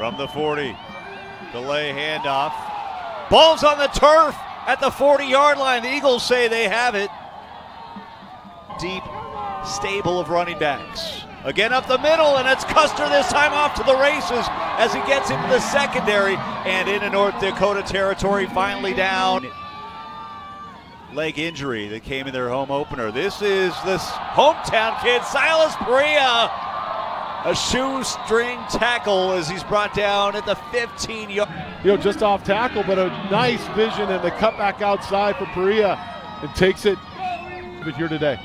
From the 40. Delay handoff. Ball's on the turf at the 40 yard line. The Eagles say they have it. Deep stable of running backs. Again up the middle, and it's Custer this time off to the races as he gets into the secondary and into North Dakota territory, finally down. Leg injury that came in their home opener. This is this hometown kid, Silas Perea. A shoestring tackle as he's brought down at the 15 yard. You know, just off tackle, but a nice vision and the cutback outside for Perea and takes it but here today.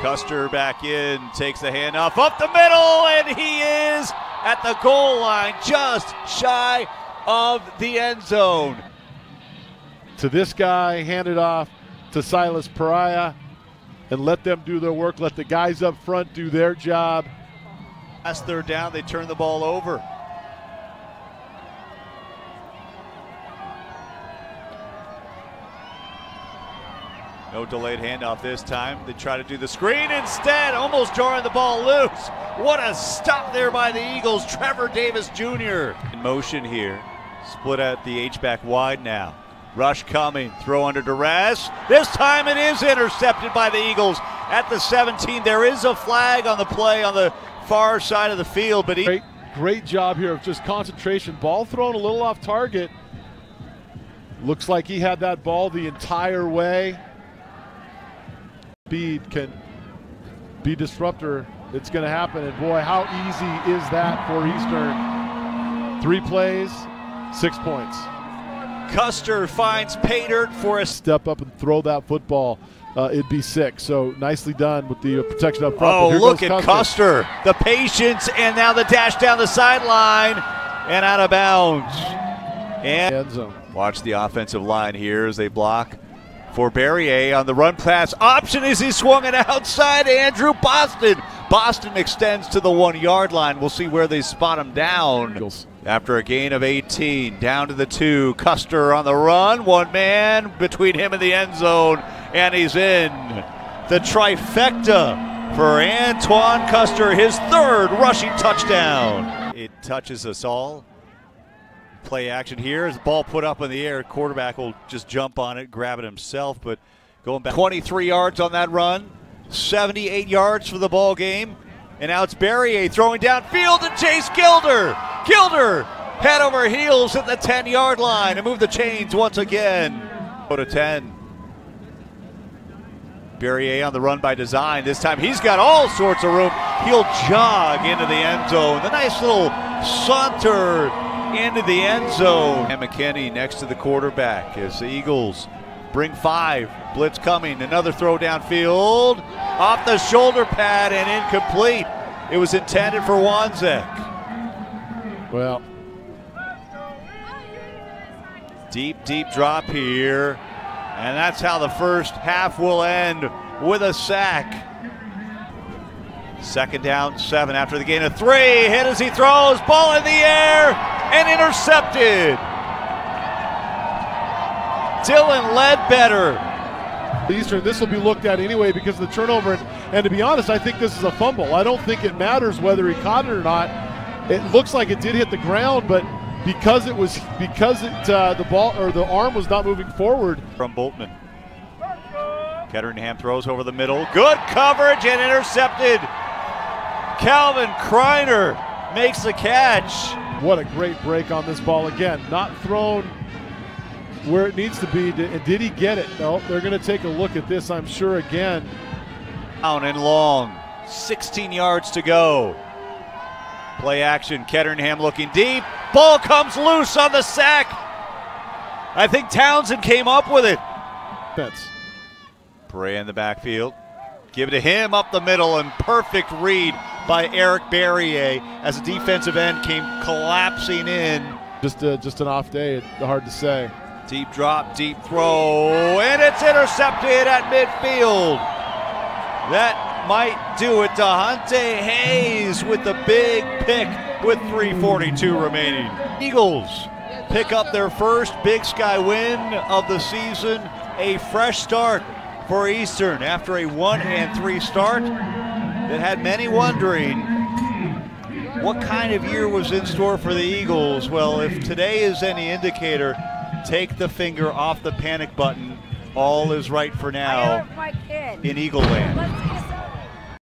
Custer back in, takes the handoff up the middle, and he is at the goal line, just shy of the end zone. To this guy, hand it off to Silas Perea, and let them do their work. Let the guys up front do their job. Last third down, they turn the ball over. No delayed handoff this time. They try to do the screen instead, almost drawing the ball loose. What a stop there by the Eagles. Trevor Davis Jr. in motion here. Split out the H-back wide now. Rush coming, throw under duress. This time it is intercepted by the Eagles at the 17. There is a flag on the play on the far side of the field, but he great, great job here of just concentration. Ball thrown a little off target. Looks like he had that ball the entire way speed can be disruptor, it's going to happen. And boy, how easy is that for Eastern? Three plays, six points. Custer finds Paydirt for a step up and throw that football. Uh, it'd be six. So nicely done with the protection up front. Oh, look at Custer. Custer. The patience, and now the dash down the sideline and out of bounds. And. Watch the offensive line here as they block for Barriere on the run pass option as he swung it outside. Andrew Boston. Boston extends to the one yard line. We'll see where they spot him down. After a gain of 18, down to the two. Custer on the run. One man between him and the end zone, and he's in. The trifecta for Antoine Custer, his third rushing touchdown. It touches us all play action here. As the ball put up in the air, quarterback will just jump on it, grab it himself. But going back 23 yards on that run, 78 yards for the ball game. And now it's Barriere throwing downfield to Chase Gilder. Gilder head over heels at the 10 yard line and move the chains once again. Go to 10. Barriere on the run by design. This time he's got all sorts of room. He'll jog into the end zone. The nice little saunter into the end zone. And McKinney next to the quarterback as the Eagles bring five. Blitz coming. Another throw downfield. Off the shoulder pad and incomplete. It was intended for Wanzek. Well, deep, deep drop here. And that's how the first half will end with a sack. Second down, seven after the gain of three. Hit as he throws. Ball in the air and intercepted. Dylan Ledbetter. Eastern, this will be looked at anyway because of the turnover. And, and to be honest, I think this is a fumble. I don't think it matters whether he caught it or not. It looks like it did hit the ground, but because it was because it uh, the ball or the arm was not moving forward. From Boltman. Ketteringham throws over the middle. Good coverage and intercepted. Calvin Kreiner makes the catch. What a great break on this ball again. Not thrown where it needs to be. Did he get it? No, they're going to take a look at this, I'm sure, again. Down and long. 16 yards to go. Play action. Ketteringham looking deep. Ball comes loose on the sack. I think Townsend came up with it. That's Perea in the backfield. Give it to him up the middle and perfect read by Eric Barriere as a defensive end came collapsing in. Just a, just an off day, hard to say. Deep drop, deep throw, and it's intercepted at midfield. That might do it. to Dehonta Hayes with the big pick with 342 remaining. Eagles pick up their first Big Sky win of the season. A fresh start for Eastern after a one and three start that had many wondering what kind of year was in store for the Eagles? Well, if today is any indicator, take the finger off the panic button. All is right for now in Eagle Land.